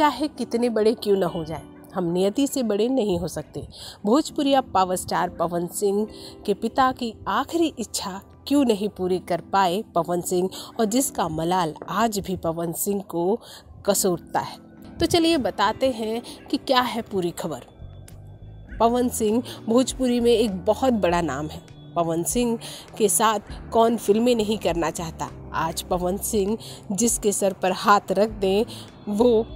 चाहे कितने बड़े क्यों न हो जाए। हम नियति से बड़े नहीं हो सकते। भोजपुरिया पावर स्टार पवन सिंह के पिता की आखिरी इच्छा क्यों नहीं पूरी कर पाए पवन सिंह? और जिसका मलाल आज भी पवन सिंह को कसूरता है। तो चलिए बताते हैं कि क्या है पूरी खबर। पवन सिंह भोजपुरी में एक बहुत बड़ा नाम है। पवन सिंह के साथ कौन फ़िल्में नहीं करना चाहता? आज पवन सिंह जिसके सर पर हाथ रख दें, वो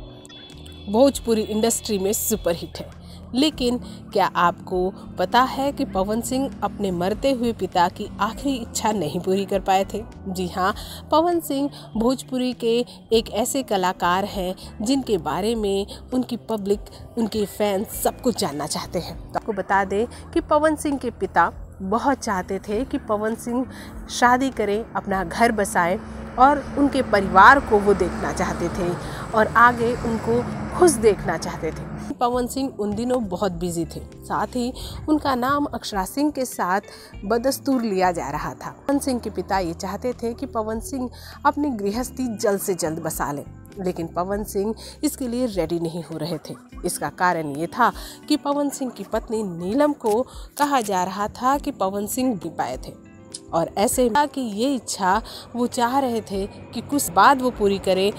भोजपुरी इंडस्ट्री में सुपरहिट है। लेकिन क्या आपको पता है कि पवन सिंह अपने मरते हुए पिता की आखिरी इच्छा नहीं पूरी कर पाए थे? जी हाँ पवन सिंह भोजपुरी के एक ऐसे कलाकार हैं जिनके बारे में उनकी पब्लिक, उनके फैंस सब कुछ जानना चाहते हैं। तो आपको बता दें कि पवन सिंह के पिता बहुत चाहते थे कि पवन सिंह शादी करें, अपना घर बसाएँ और उनके परिवार को वो देखना चाहते थे और आगे उनको खुश देखना चाहते थे। पवन सिंह उन दिनों बहुत बिज़ी थे। साथ ही उनका नाम अक्षरा सिंह के साथ बदस्तूर लिया जा रहा था। पवन सिंह के पिता ये चाहते थे कि पवन सिंह अपनी गृहस्थी जल्द से जल्द बसा लें, लेकिन पवन सिंह इसके लिए रेडी नहीं हो रहे थे। इसका कारण ये था कि पवन सिंह की पत्नी नीलम को कहा जा रहा था कि पवन सिंह भी पाए थे। और ऐसे कि ये इच्छा वो चाह रहे थे कि कुछ बाद वो पूरी करें।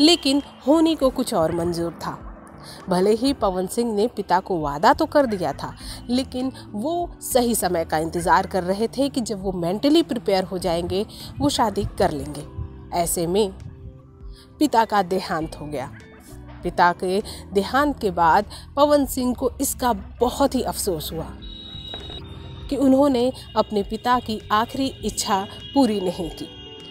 लेकिन होनी को कुछ और मंजूर था। भले ही पवन सिंह ने पिता को वादा तो कर दिया था, लेकिन वो सही समय का इंतज़ार कर रहे थे कि जब वो मेंटली प्रिपेयर हो जाएँगे, वो शादी कर लेंगे। ऐसे में पिता का देहांत हो गया। पिता के देहांत के बाद पवन सिंह को इसका बहुत ही अफसोस हुआ। कि उन्होंने अपने पिता की आखिरी इच्छा पूरी नहीं की।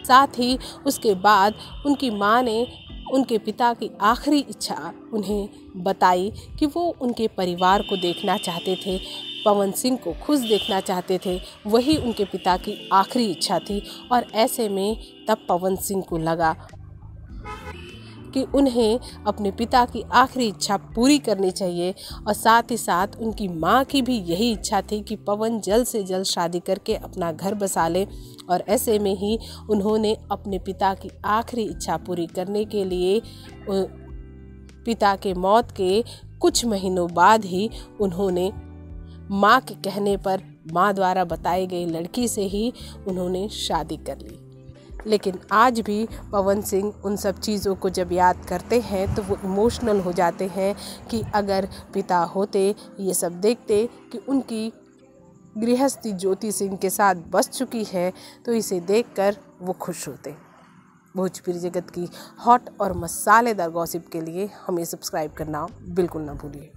साथ ही उसके बाद उनकी माँ ने उनके पिता की आखिरी इच्छा उन्हें बताई कि वो उनके परिवार को देखना चाहते थे, पवन सिंह को खुश देखना चाहते थे, वही उनके पिता की आखिरी इच्छा थी और ऐसे में तब पवन सिंह को लगा कि उन्हें अपने पिता की आखिरी इच्छा पूरी करनी चाहिए और साथ ही साथ उनकी माँ की भी यही इच्छा थी कि पवन जल्द से जल्द शादी करके अपना घर बसा ले। और ऐसे में ही उन्होंने अपने पिता की आखिरी इच्छा पूरी करने के लिए पिता के मौत के कुछ महीनों बाद ही उन्होंने माँ के कहने पर माँ द्वारा बताई गई लड़की से ही उन्होंने शादी कर ली। लेकिन आज भी पवन सिंह उन सब चीज़ों को जब याद करते हैं तो वो इमोशनल हो जाते हैं कि अगर पिता होते, ये सब देखते कि उनकी गृहस्थी ज्योति सिंह के साथ बस चुकी है तो इसे देखकर वो खुश होते। भोजपुरी जगत की हॉट और मसालेदार गॉसिप के लिए हमें सब्सक्राइब करना बिल्कुल ना भूलिए।